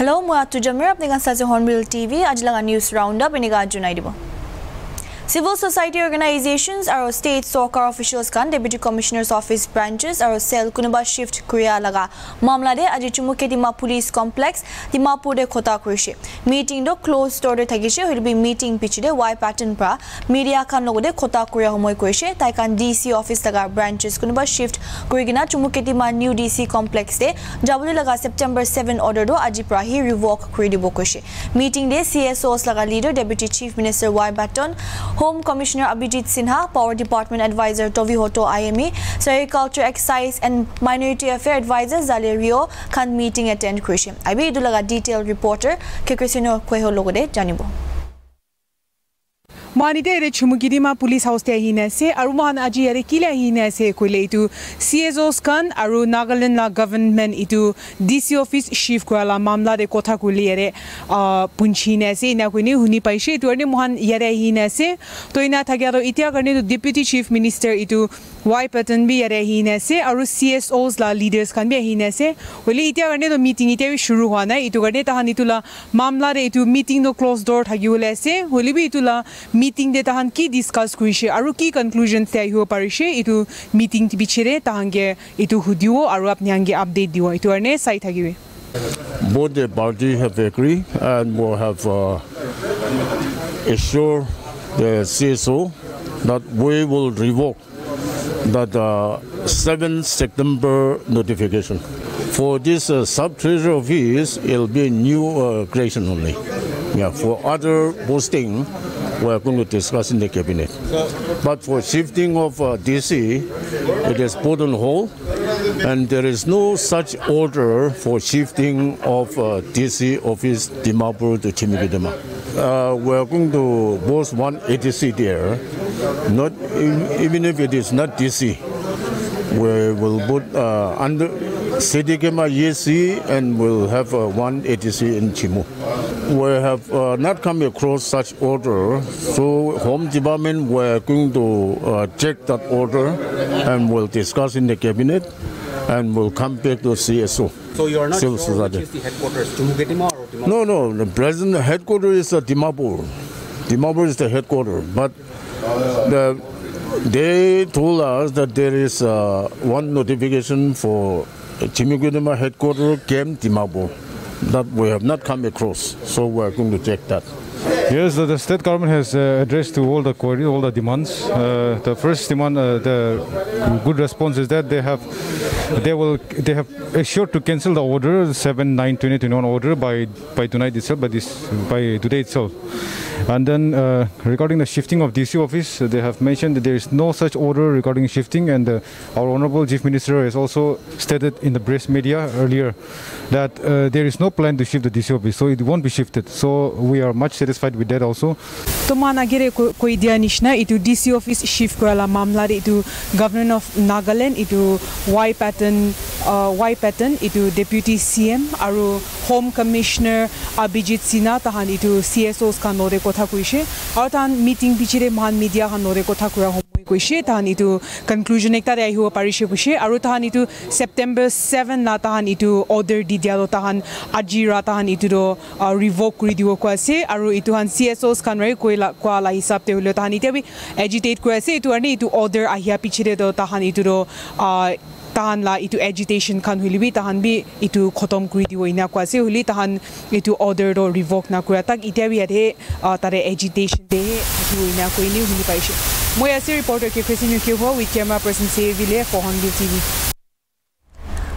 Hello মই আতু জামিৰ আপুনি চাইছে হৰ্ণবিল টিভি আজি লগা নিউজ ৰাউণ্ড আপ এনেকৈ জনাই দিব Civil society organizations are state soccer officials kan deputy commissioner's office branches are cell kunuba shift kriya laga mamla de aji chumuke dima police complex dimapur de khota kurishe meeting do closed door de thagishe will be meeting pitch de y pattern pra media kan logo de khota kuriya homoy kurishe tai kan dc office laga branches kunuba shift kurigina chumuke dima new dc complex de jabuli laga september 7 order do aji pra hi revoke kuri dibo kurishe meeting de csos laga leader deputy chief minister y pattern home commissioner Abhijit Sinha power department adviser टभी होटो IME sericulture excise and minority affair adviser जालिर Rio Khan meeting attend कुरिसिम आइबि इदुलगा detail reporter के कृष्ण कुहेहो लगे জানিব মানিতে এৰে চুমুকিডিমা police হাউচতে আহিনে আছে আৰু মহান আজি ইয়াৰে কিলে আহিনে আছে কৈলে এইটো চি এছ অ'ছ খান আৰু নাগালেণ্ড গভৰ্ণমেণ্ট এইটো ডি চি অফিচ চিফ কৰালা মামলাৰে কথা ক'লে ইয়াৰে পুঞ্চিনে আছে এনে কৈনে শুনি পাইছে এইটো কাৰণে মহান ইয়াৰে আহিনে আছে তো এনে থাকে আৰু এতিয়া কাৰণে deputy chief minister Y Patton B ইয়াৰে আহিনে আছে আৰু চি এছ অ'ছ লা লিডাৰ্ছ খান বি আহিনে আছে হ'লে এতিয়া কাৰণে মিটিং এতিয়া শুৰু হোৱা নাই এইটো কাৰণে তাহান এইটো লা মামলাৰে এইটো মিটিংটো ক্ল'জ ড'ৰ থাকিবলৈ আছে হ'লে বি এইটো লা মিটিং দে তাহান কি ডিছকাছ কৰিছে আৰু কি কনক্লুজন আহিব পাৰিছে এইটো মিটিং পিছেৰে তাহাংগে এইটো সুধিব আৰু আপোনালোকে আপডেট দিব এইটো কাৰণে চাই থাকিব Both the party have agreed and will have assured the CSO that we will revoke. That uh, 7 September notification. For this uh, sub-treasury office, it will be new uh, creation only. Yeah, for other posting, we are going to discuss in the cabinet. But for shifting of uh, DC, it is put on hold, and there is no such order for shifting of uh, DC office Dimapur to Chimikidama. Uh, we are going to post one ATC there, not even if it is not DC. We will put uh, under Sidikema ESC and we'll have uh, one ATC in Chimu we have uh, not come across such order. So Home Department we're going to uh, check that order and we'll discuss in the cabinet and we'll come back to CSO. So you are not Civil sure society. which is the headquarters, Tumugetima or Dimapur? No, no, the present headquarters is uh, Dimapur. Dimapur is the headquarters, but the, they told us that there is uh, one notification for Chimigudima headquarters came Dimapur that we have not come across. So we are going to check that. Yes, the, the state government has uh, addressed to all the queries, all the demands. Uh, the first demand, uh, the good response is that they have, they will, they have assured to cancel the order 7 9 2021 order by by tonight itself, by this by today itself. And then uh, regarding the shifting of DC office, they have mentioned that there is no such order regarding shifting, and uh, our honorable chief minister has also stated in the press media earlier that uh, there is no plan to shift the DC office, so it won't be shifted. So we are much satisfied with that also. Tomana gere koi nishna itu DC office shift kurala mamla itu governor of Nagaland itu Y pattern uh, Y pattern itu deputy CM aru home commissioner Abhijit Sinha tahan itu CSOs kan nore কথা কৈছে আৰু তাহান meeting পিছিৰে মহান media খানৰে কথা কোৱা সময় কৈছে তাহান এইটো কনক্লুজন এটাৰে আহিব পাৰিছে কৈছে আৰু তাহান এইটো ছেপ্টেম্বৰ ছেভেন না তাহান এইটো অৰ্ডাৰ দি দিয়ালো তাহান আজিৰা তাহান এইটো ৰিভক কৰি দিব কোৱা আছে আৰু এইটো হান চি এছ অ'ছ খানৰে কৈ কোৱা লা হিচাপ হ'লেও তাহান এতিয়া এজিটেট কৰি আছে এইটো কাৰণে এইটো অৰ্ডাৰ আহিয়া পিছিৰে তাহান এইটো tahan la itu agitation khan huli bi tahan bi itu khotom kuri di oina kwa se huli tahan itu order do revoke na kura tak itia bi ade tare agitation de di oina ko ini huli paishe moi ase reporter ke Christine ke ho with camera person se vile for Honbil TV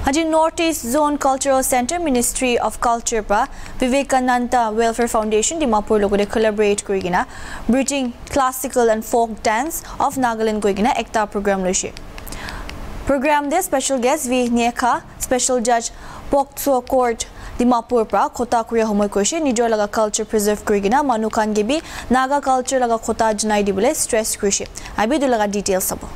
আজি north east zone cultural centre ministry of culture পৰা Vivekananda welfare foundation Dimapur লগতে collaborate কৰি কিনে ব্ৰিটিং classical and folk dance of Nagaland গৈ কিনে এটা programme লৈছে Program de special guest vi Niekha, special judge Pokso Court Dimapur pra khota kuriya homoy koise nijor laga culture preserve kurigina manu khan gibi naga culture laga khota janai dibule stress kurise abi du laga details sabo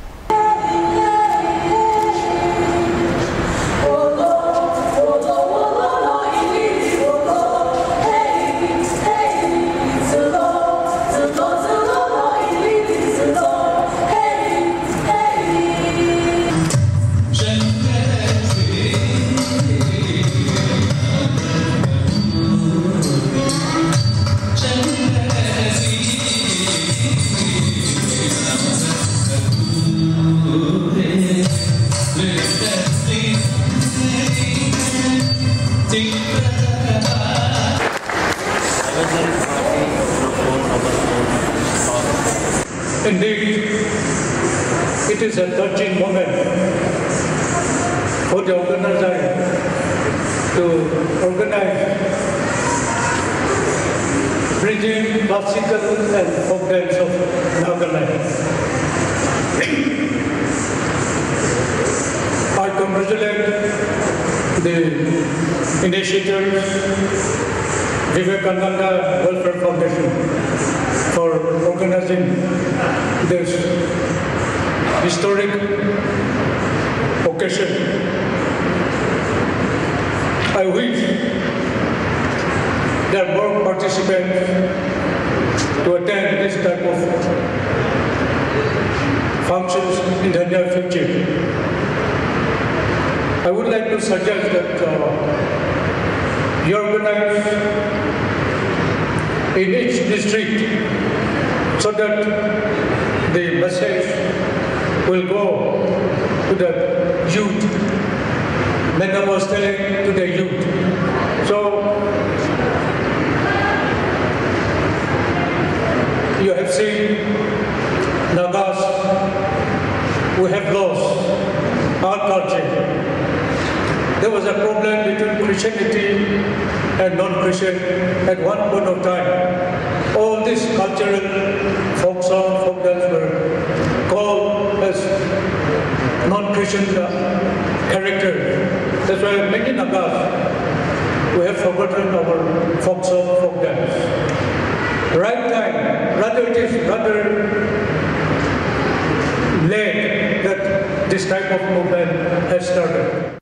initiators, Vivekananda Welfare Foundation, for organizing this historic occasion. I wish that more participants to attend this type of functions in the near future. I would like to suggest that uh, you organize in each district so that the message will go to the youth. Mena was telling to the youth. So you have seen Nagas, we have lost our culture. There was a problem between Christianity and non-Christian at one point of time. All these cultural folk songs, folk dance were called as non-Christian uh, characters. That's why many Nagas, we have forgotten our folk song, folk dance right time, rather it is rather late that this type of movement has started.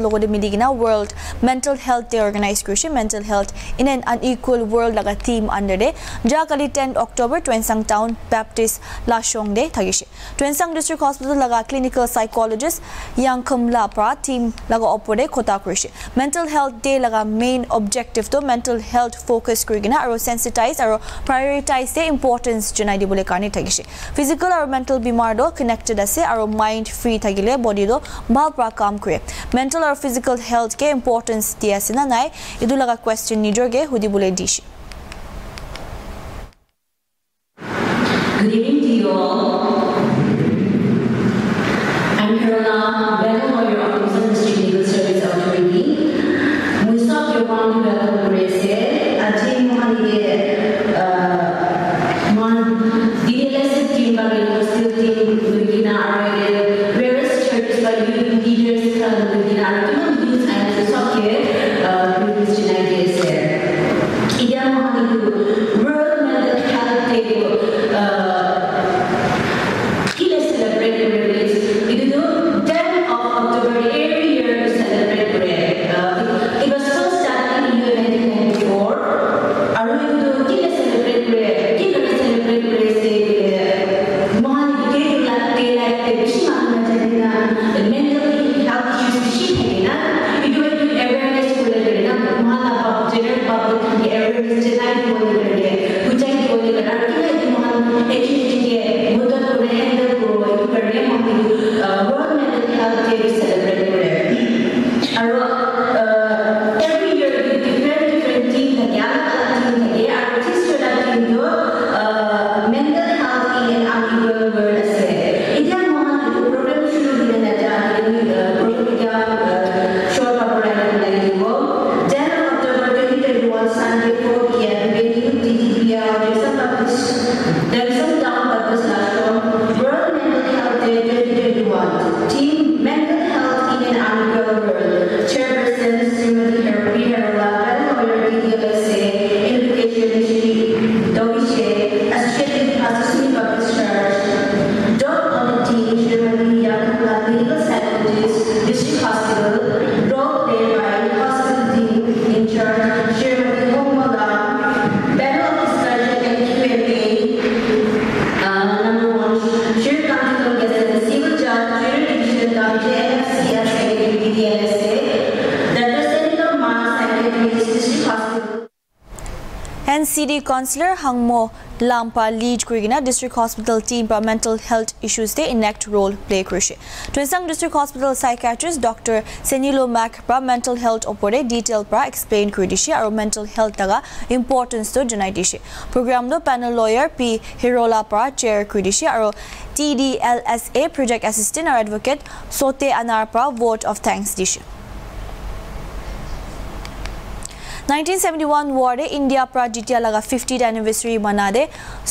Logode miligina World Mental Health Day organized krishi mental health in an unequal world laga theme under de ja kali 10 October Twensang Town Baptist Lashong Day thagishi Twensang District Hospital laga clinical psychologist Yang Kamla pra team laga opode khota krishi mental health day laga main objective to mental health focus krigina aro sensitize aro prioritize the importance janai dibole kani thagishi physical aro mental bimar do connected ase আৰু mind free থাকিলে বডিটো ভাল পৰা কাম কৰে mental আৰু physical হেল্থকে importance দি আছে না নাই এইটো লগা কুৱেশ্যন নিজকে সুধিবলৈ দিছে Good evening to you all. I'm Carola associated, associated with us District Hospital. NCD Councillor Hangmo কৰি কিনে ডিষ্ট্ৰিক্ট হস্পিটেল টিম পৰা মেণ্টেল হেল্থ ইছ্যুজ দে ইনেক্ট ৰোল প্লে কৰিছে Tuensang district hospital psychiatrist doctor চেনিলো মেক পৰা মেণ্টেল হেল্থ ওপৰে detail পৰা explain কৰি দিছে আৰু মেণ্টেল হেল্থ লগা ইম্পৰ্টেঞ্চটো জনাই দিছে প্ৰগ্ৰামটো পেনেল লয়াৰ পি হিৰোলা পৰা চেয়াৰ কৰি দিছে আৰু T D L S A project assistant আৰু এডভকেট চতে আনাৰ পৰা ভোট অফ থেংকছ দিছে 1971 ওয়ারে ইন্ডিয়া প্রাজিতিয়া লাগা 50 অ্যানিভার্সারি মানাদে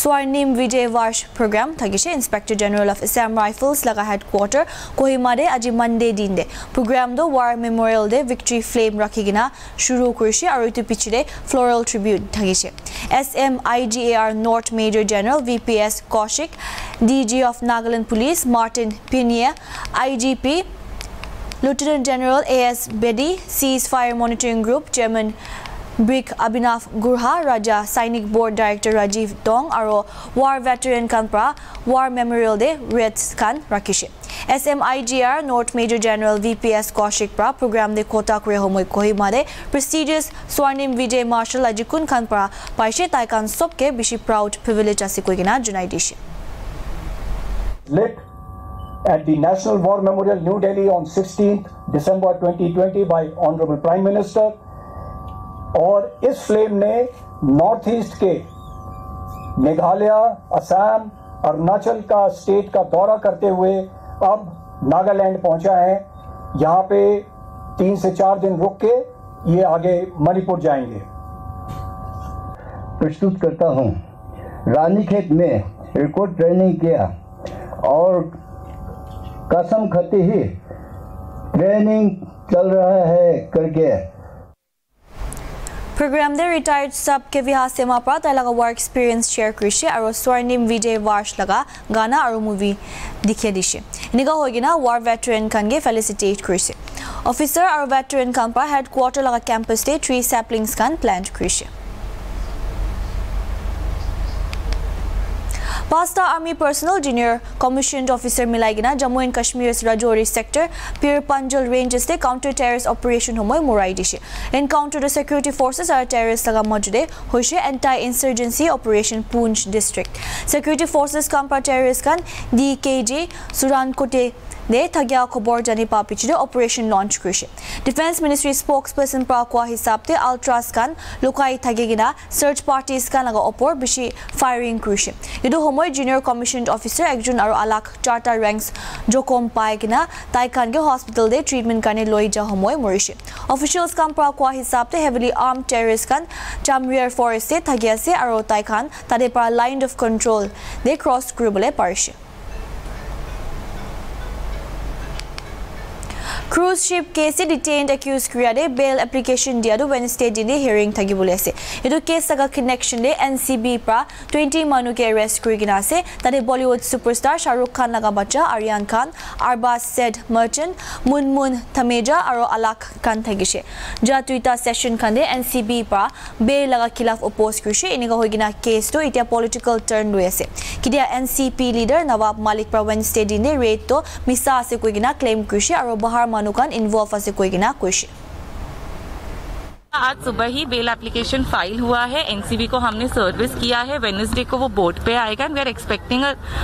স্বর্ণিম বিজয় বর্ষ programme থাকিছে inspector general of Assam rifles লাগা হেডকোয়ার্টার কোহিমারে আজি মানডে দিন দে প্রোগ্রাম দো ওয়ার মেমোরিয়াল দে ভিক্টরি ফ্লেম রাখি গিনা শুরু কৰিছে আৰু ইটো পিছিলে floral tribute থাকিছে SM IGAR north major general VPS Kaushik DG of Nagaland police Martin Pinia IGP lieutenant general A S Bedi ceasefire monitoring group chairman Brick Abhinav Gurha, Raja Sainik Board Director Rajiv Dong, আৰু War Veteran Khan পৰা War Memorial Day Reds Khan ৰাখিছে SMIGR North Major General VPS Kaushik পৰা program de kota কৰে সময় Kohima de prestigious Swarnim Vijay Marshal আজি কোন খান পৰা পাইছে তাই কান সবকে বেছি প্ৰাউড প্ৰিভিলেজ আছে কৈ কিনা জনাই দিছে lit at the National War Memorial, New Delhi on 16th December 2020 by Honorable Prime Minister. और इस फ्लेम ने नॉर्थ ईस्ट के मेघालय, असम अरुणाचल का स्टेट का दौरा करते हुए अब नागालैंड पहुँचा है। यहाँ पे तीन से चार दिन रुक के ये आगे मणिपुर जाएँगे। प्रस्तुत करता हूँ। रानीखेत में रिकॉर्ड ट्रेनिंग किया और कसम खाते ही ट्रेनिंग चल रहा है करके। Program de retired sub ke viha sema pra ta laga work experience share krishe aro swarnim vijay varsh laga gana aro movie dikhe dishe niga hogina war veteran kan ge felicitate krishe officer aro veteran kan pa headquarter laga campus de tree saplings kan plant krishe Pasta Army Personnel Junior Commissioned Officer Milaigina Jammu and Kashmir's Rajouri sector Pir Panjal ranges de counter terrorist operation homoy morai dishe encounter the security forces are terrorist laga majude hoise anti insurgency operation Poonch district security forces kampa terrorist kan DKJ Surankote de thagya khobor jani pa pichide operation launch krishe defense ministry spokesperson pra kwa hisab te ultras kan lokai thagegina search parties kan laga opor bishi firing krishe idu homoy junior commissioned officer ekjon aru alak charter ranks jokom pai gina tai kan ge hospital de treatment kane loi ja homoy morishe officials kan pra kwa hisab te heavily armed terrorists kan chamrier forest te thagi ase aru tai kan tade para line of control de cross kuribole parishe cruise ship কেছে detained accused ক্ৰিয়াদে bail application দিয়াটো Wednesday দিনে hearing থাকিবলৈ আছে এইটো cash থকা connection দে N C বিৰ পৰা টুৱেণ্টি মানুহকে এৰেষ্ট কৰি কিনে আছে তাতে বলিউড ছুপাৰষ্টাৰ শ্বাহৰুখ খান লগা বাচ্চা আৰিয়ান খান আৰবাজ ছেড মাৰ্চেণ্ট মুন মুন থামেজা আৰু আলাক খান থাকিছে যোৱা দুইটা ছেশ্যন খানে এন চি বিৰ পৰা বেৰ লগা খিলাফ অপ'জ কৰিছে এনেকুৱা হৈ কিনে কেছটো এতিয়া পলিটিকেল টাৰ্ণ লৈ আছে কেতিয়া N C P leader Nawab Malik পৰা ৱেনছডে দিনে ৰেটটো মিছা আছে কৈ কিনে ক্লেইম কৰিছে আৰু বাহাৰ মানুহখন नुकसान कोई गिना कुछ आज सुबह ही बेल एप्लीकेशन फ़ाइल हुआ है। एनसीबी को हमने सर्विस किया है। वेनसडे को वो बोर्ड पे आएगा वी आर एक्सपेक्टिंग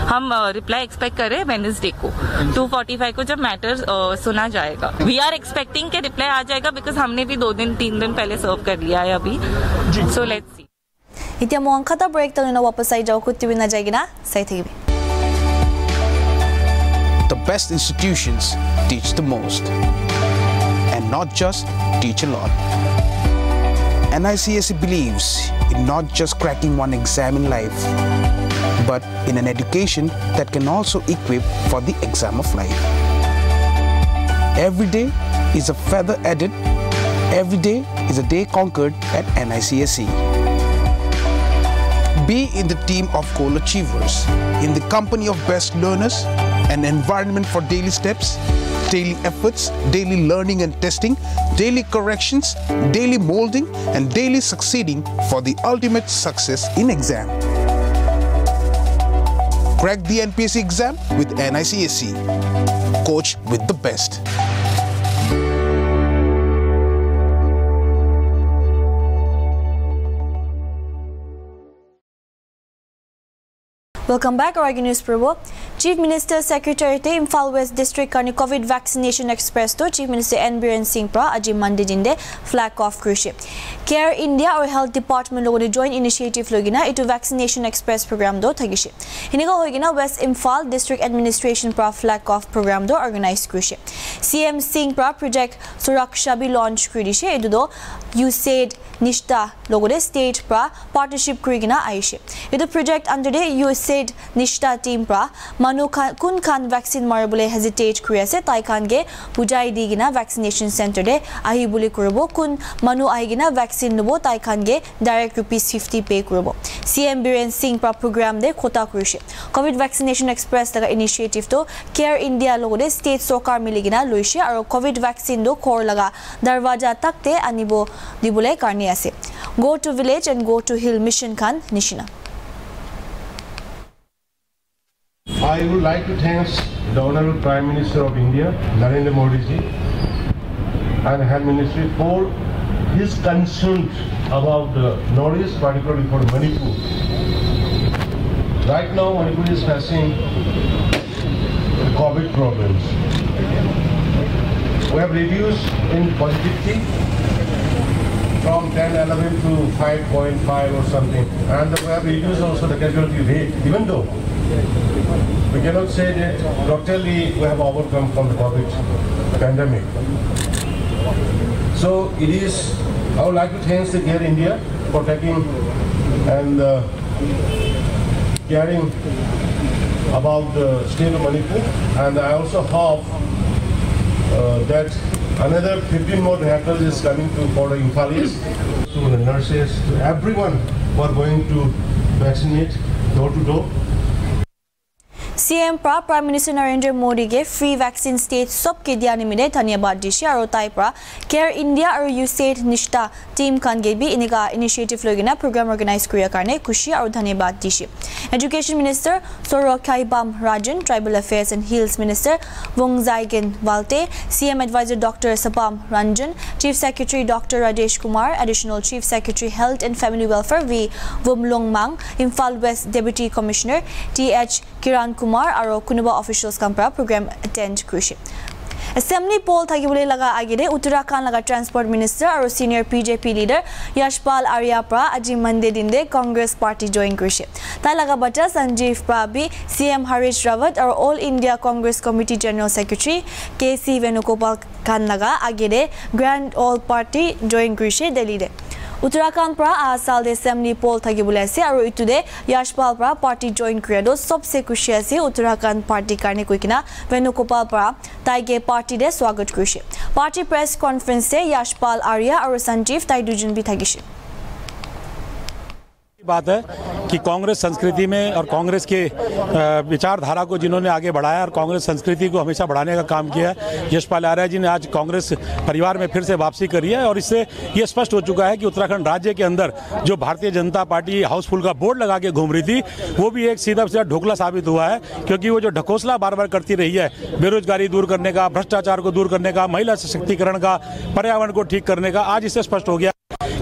हम रिप्लाई एक्सपेक्ट कर रहे हैं वेनसडे को। 245 को जब मैटर सुना जाएगा। वी आर एक्सपेक्टिंग के रिप्लाई आ जाएगा बिकॉज़ हमने भी दो दिन तीन दिन पहले सर्व कर लिया है अभी। सो लेट्स सी इतिया मोहन खाता ब्रेक तो वापस आई जाओ कुछ तो भी ना जाएगी ना? सही थी। The best institutions teach the most and not just teach a lot. NICSE believes in not just cracking one exam in life, but in an education that can also equip for the exam of life. Every day is a feather added, every day is a day conquered at NICSE. Be in the team of goal achievers, in the company of best learners, an environment for daily steps, daily efforts, daily learning and testing, daily corrections, daily molding, and daily succeeding for the ultimate success in exam. Crack the NPSC exam with NICSC. Coach with the best. Welcome back, Oregon News Probo. Chief Minister Secretary te Imphal West District karni COVID Vaccination Express to Chief Minister N. Biren Singh pra aji Monday dinde flag off cruise ship. Care India or Health Department logo joint initiative logina itu Vaccination Express program do thagishi. Hiniga hoigina West Imphal District Administration pra flag off program do organize cruise ship. CM Singh pra project Suraksha bi launch kudishe edu do USAID Nishta logo de state pra partnership kurigina aishi. Edu project under de USAID Nishta team pra manu kun khan vaccine marabule hesitate kuri ase tai khan ge bujai di gina vaccination center de ahi buli kuribo kun manu ahi gina vaccine lobo tai khan ge direct rupees 50 pay kuribo cm biren singh pra program de khota kurishi covid vaccination express daga initiative to care india logo de state sokar miligina loishi aro covid vaccine do kor laga darwaja takte go to village and go to hill mission khan nishina I would like to thank the Honorable Prime Minister of India, Narendra Modi ji, and Health Ministry for his concern about the Northeast, particularly for Manipur. Right now, Manipur is facing the COVID problems. We have reduced in positivity from 10, 11 to 5.5 or something. And we have reduced also the casualty rate, even though we cannot say that totally we have overcome from the COVID pandemic. So it is, I would like to thank the Care India for taking and uh, caring about the state of Manipur. And I also hope uh, that another 15 more reactors is coming to for the Imphalis, to the nurses, to everyone who are going to vaccinate door to door. CM pra Prime Minister Narendra Modi ge free vaccine state sob ke dia nimide dhanyabad dishi aro tai pra Care India aro USAID Nishta team khan ge bi iniga initiative logina program organize kuriya karne khushi aro dhanyabad dishi Education Minister Sorokai Bam Rajan Tribal Affairs and Hills Minister Wong Zaigen Walte CM Advisor Dr. Sapam Ranjan Chief Secretary Dr. Rajesh Kumar Additional Chief Secretary Health and Family Welfare V Wumlong Mang Imphal West Deputy Commissioner TH Kumar aro kunuba officials kampara program attend kushi assembly poll thakibule laga agire uttarakhand laga transport minister aro senior pjp leader yashpal arya pra aji mande dinde congress party join kushi tai laga bata sanjeev prabhi cm harish rawat aro all india congress committee general secretary kc venugopal khan laga agire grand all party join kushi delhi de. Uttarakhand পৰা আছাল assembly পল থাকিবলৈ আছে আৰু ইটোতে য়াশপাল পৰা party join কৰিয়াটো চবচে খুচি আছে উত্তৰাখণ্ড পাৰ্টিৰ কাৰণে কৈ কিনে বেণুগোপাল পৰা তাইকে পাৰ্টিতে স্বাগত কৰিছে পাৰ্টি প্ৰেছ কনফাৰেঞ্চে য়াশপাল আৰিয়া আৰু সঞ্জীৱ তাই দুজন বি থাকিছিল बात है कि कांग्रेस संस्कृति में और कांग्रेस के विचारधारा को जिन्होंने आगे बढ़ाया और कांग्रेस संस्कृति को हमेशा बढ़ाने का काम किया है यशपाल आर्या जी ने आज कांग्रेस परिवार में फिर से वापसी करी है और इससे ये स्पष्ट हो चुका है कि उत्तराखंड राज्य के अंदर जो भारतीय जनता पार्टी हाउसफुल का बोर्ड लगा के घूम रही थी, वो भी एक सीधा सीधा ढोकला साबित हुआ है, क्योंकि वो जो ढकोसला बार बार करती रही है, बेरोजगारी दूर करने का, भ्रष्टाचार को दूर करने का, महिला सशक्तिकरण का, पर्यावरण को ठीक करने का, आज इससे स्पष्ट हो गया।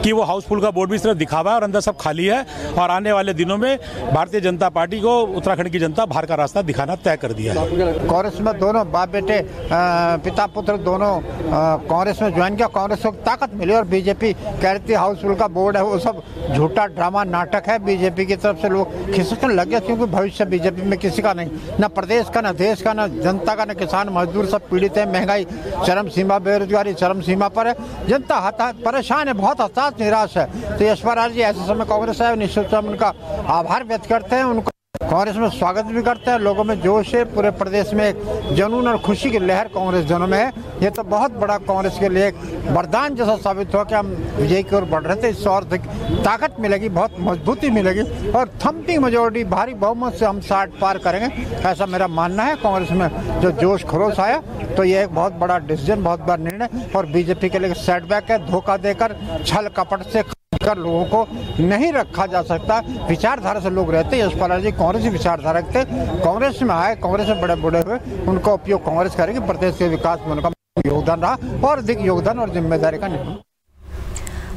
कि वो हाउसफुल का बोर्ड भी सिर्फ़ दिखावा है और अंदर सब खाली है और आने वाले दिनों में भारतीय जनता पार्टी को उत्तराखंड की जनता बाहर का रास्ता दिखाना तय कर दिया है। कांग्रेस में दोनों बाप बेटे पिता पुत्र दोनों कांग्रेस में ज्वाइन किया, कांग्रेस को ताकत मिली और बीजेपी कह रही हाउसफुल का बोर्ड है, वो सब झूठा ड्रामा नाटक है, बीजेपी की तरफ़ से लोग खिसकने लग गए क्योंकि भविष्य बीजेपी में किसी का नहीं, न प्रदेश का, न देश का, न जनता का, न किसान, मजदूर सब पीड़ित है, महँगाई, चरम सीमा बेरोजगारी चरम सीमा पर है, जनता परेशान है, बहुत हताश निराश है। तो यशवराज जी, ऐसे समय कांग्रेस है निश्चित उनका आभार व्यक्त करते हैं। उनको कांग्रेस में स्वागत भी करते हैं। लोगों में जोश है। पूरे प्रदेश में एक जनून और खुशी की लहर कांग्रेस जनों में है। ये तो बहुत बड़ा कांग्रेस के लिए एक वरदान जैसा साबित हुआ कि हम विजय की ओर बढ़ रहे थे। इससे और ताकत मिलेगी, बहुत मजबूती मिलेगी और थम्पिंग मेजोरिटी भारी बहुमत से हम साठ पार करेंगे। ऐसा मेरा मानना है। कांग्रेस में जो जोश खरोश आया तो ये एक बहुत बड़ा डिसीज़न बहुत बड़ा निर्णय और बीजेपी के लिए सेटबैक है। धोखा देकर छल कपट से कर लोगों को नहीं रखा जा सकता। विचारधारा से लोग रहते यशपाल जी कांग्रेस की विचारधारा रखते कांग्रेस में आए, कांग्रेस में बड़े बड़े हुए, उनका उपयोग कांग्रेस करेगी, प्रदेश के विकास में उनका योगदान रहा और अधिक योगदान और ज़िम्मेदारी का निभाना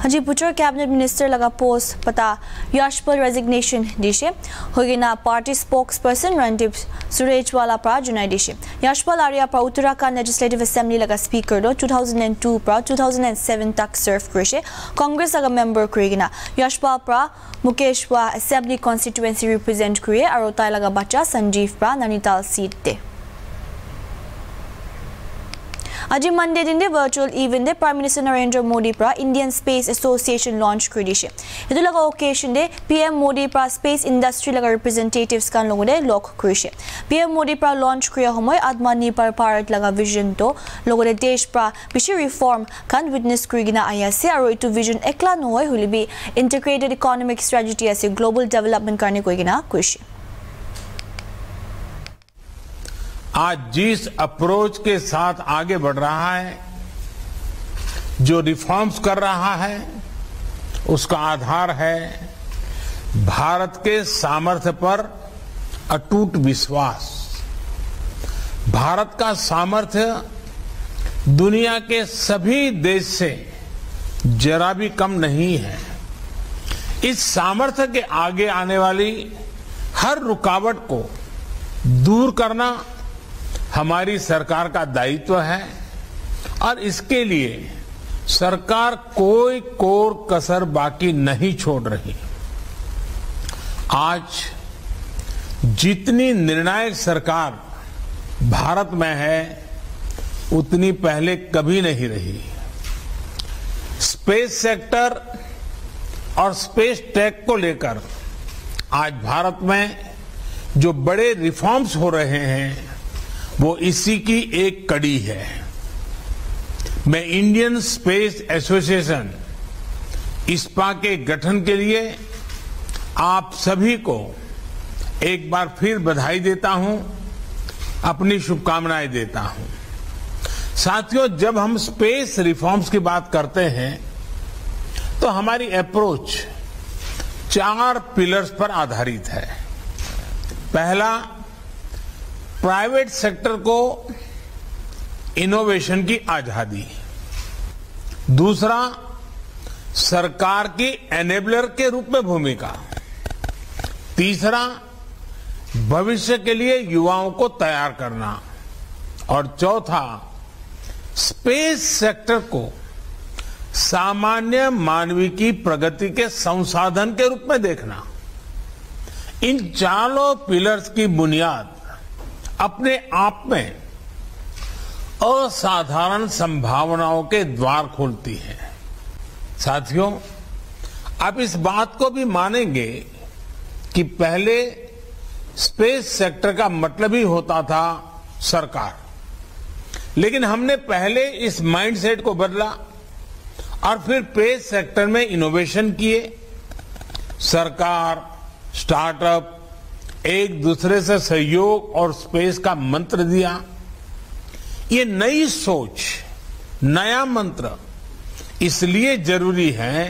हजी पुचर कैबिनेट मिनिस्टर लगा पोस्ट पता याशपल रेजिग्नेशन दिशे होगिना party spokesperson Randeep Surjewala पर जुनाई दिशे याशपल आर्या पर उत्तराखंड लेजिस्लेटिव असेंबली लगा स्पीकर दो 2002 पर 2007 तक सर्व करे कांग्रेस लगा मेंबर करिगिना याशपल पर मुकेश वा असेंबली कॉन्स्टिट्युएंसी रिप्रेजेंट करिए और ताई लगा बच्चा संजीव पर नैनीताल सीट दे। মিনিষ্টাৰ নৰেন্দ্ৰ মোদীৰ পৰা ইণ্ডিয়ান স্পেচ এছ'চিয়েশ্যন লঞ্চ কৰি দিছে এইটো লগা অকেশ্যনে পি এম মোদীৰ পৰা স্পেচ ইণ্ডাষ্ট্ৰী লগা ৰিপ্ৰেজেণ্টেটিভছ কাৰণ লগতে লগ কৰিছে পি এম মোদীৰ পৰা লঞ্চ কৰাৰ সময় আত্মনিৰ্ভৰ ভাৰত লগা ভিজনটো লগতে দেশ পৰা বেছি ৰিফৰ্ম খান উইটনেছ কৰি কিনে আহি আছে আৰু এইটো ভিজন একলা নহয় হ'লে ইণ্টিগ্ৰেটেড ইকনমিক ষ্ট্ৰেটেজি আছে গ্ল'বেল ডেভেলপমেণ্ট কাৰণে কৈ কিনে কৈছে आज जिस अप्रोच के साथ आगे बढ़ रहा है, जो रिफॉर्म्स कर रहा है, उसका आधार है भारत के सामर्थ्य पर अटूट विश्वास। भारत का सामर्थ्य दुनिया के सभी देश से जरा भी कम नहीं है। इस सामर्थ्य के आगे आने वाली हर रुकावट को दूर करना हमारी सरकार का दायित्व है और इसके लिए सरकार कोई कोर कसर बाकी नहीं छोड़ रही। आज जितनी निर्णायक सरकार भारत में है, उतनी पहले कभी नहीं रही। स्पेस सेक्टर और स्पेस टेक को लेकर आज भारत में जो बड़े रिफॉर्म्स हो रहे हैं वो इसी की एक कड़ी है। मैं इंडियन स्पेस एसोसिएशन, इस्पा के गठन के लिए आप सभी को एक बार फिर बधाई देता हूँ, अपनी शुभकामनाएँ देता हूँ। साथियों, जब हम स्पेस रिफॉर्म्स की बात करते हैं तो हमारी अप्रोच चार पिलर्स पर आधारित है। पहला प्राइवेट सेक्टर को इनोवेशन की आज़ादी। दूसरा, सरकार की एनेबलर के रूप में भूमिका। तीसरा, भविष्य के लिए युवाओं को तैयार करना। और चौथा स्पेस सेक्टर को सामान्य मानवीय की प्रगति के संसाधन के रूप में देखना। इन चारों पिलर्स की बुनियाद अपने आप में असाधारण संभावनाओं के द्वार खोलती है। साथियों, आप इस बात को भी मानेंगे कि पहले स्पेस सेक्टर का मतलब ही होता था सरकार। लेकिन हमने पहले इस माइंडसेट को बदला और फिर स्पेस सेक्टर में इनोवेशन किए। सरकार, स्टार्टअप एक दूसरे से सहयोग और स्पेस का मंत्र दिया। ये नई सोच, नया मंत्र इसलिए ज़रूरी है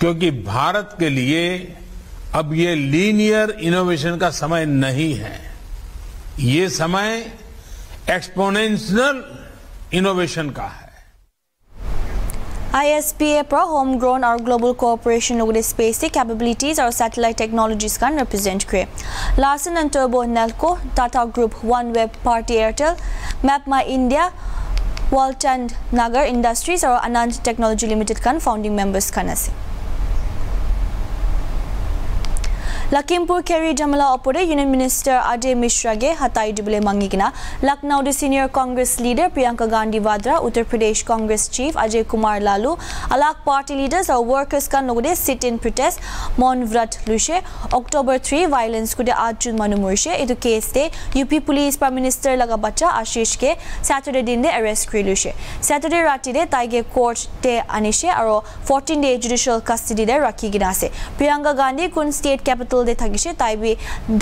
क्योंकि भारत के लिए अब ये लीनियर इनोवेशन का समय नहीं है। ये समय एक्सपोनेंशियल इनोवेशन का है। ISPA pro homegrown or global cooperation लोगों space capabilities or satellite technologies can represent करे Larsen and Turbo Nelco Tata Group OneWeb, Party Airtel Map My India Waltand Nagar Industries or Anand Technology Limited can founding members can नसीब লখিমপুৰ খেৰি জামলা অপৰে union minister Ajay মিশ্ৰাগে হাতাই দিবলৈ মাঙি কিনা লক্ষ্ণৌৰ senior Congress leader Priyanka Gandhi Vadra Uttar Pradesh Congress chief Ajay Kumar Lallu আলাক party leaders আৰু ৱৰ্কাৰ্ছ কান লগতে চিট ইন প্ৰটেষ্ট মন ব্ৰত লৈছে অক্টোবৰ থ্ৰী ভাইলেন্স গোটে আঠজন মানুহ মৰিছে এইটো কেছতে U P police prime minister লগা বাচ্চা আশিষকে ছেটাৰডে দিনে এৰেষ্ট কৰি লৈছে ছেটাৰডে ৰাতিৰে তাইকে কোৰ্টতে আনিছে আৰু ফৰ্টিন ডে জুডিচিয়েল কাষ্টডিৰে ৰাখি কিনা আছে প্ৰিয়ংকা গান্ধী কোন ষ্টেট কেপিটেল দে থাকিছে তাই বি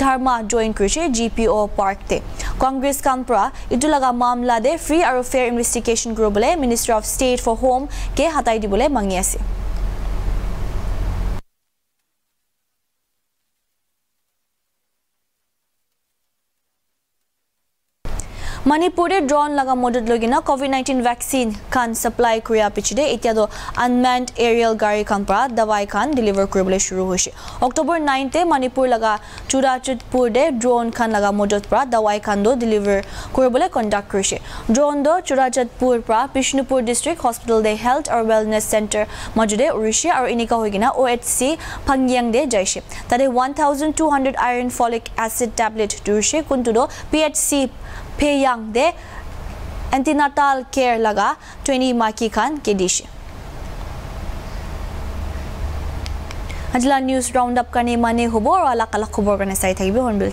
ধৰ্মা জইন কৰিছে জি পি অ' পাৰ্কতে। কংগ্ৰেছ কাম পৰা এইটো লগা মামলা দে ফ্ৰী আৰু ফেয়াৰ ইনভেষ্টিগেশ্যন কৰিবলৈ minister of state for home কে হাতাই দিবলৈ মাঙি আছে। মণিপুৰে ড্ৰোন লগা মদত লৈ কিনে কোভিড নাইণ্টিন ভেকচিন খান ছাপ্লাই কৰাৰ পিছতে এতিয়াতো আনমেণ্ড এৰিয়েল গাড়ীখন পৰা দাৱাই খান ডেলিভাৰ কৰিবলৈ শুৰু হৈছে অক্টোবৰ নাইনতে মণিপুৰ লগা চুৰাচুতপুৰতে ড্ৰোন খান লগা মদত পৰা দাৱাই খানটো ডেলিভাৰ কৰিবলৈ কণ্ডাক্ট কৰিছে ড্ৰোনটো চুৰাচুতপুৰ পৰা বিষ্ণুপুৰ ডিষ্ট্ৰিক্ট হস্পিটেল দে হেল্থ আৰু ৱেলনেছ চেণ্টাৰ মাজতে উৰিছে আৰু এনেকুৱা হৈ কিনে অ' এইচ চি ফাংয়াং দে যাইছে তাতে one thousand two hundred iron folic acid tablet ধৰিছে কোনটোতো P H C Peyang de antenatal care laga 20 maki khan ke dish अजला न्यूज़ राउंड अप करने माने होबो और अलग अलग खबर करने सही हॉर्नबिल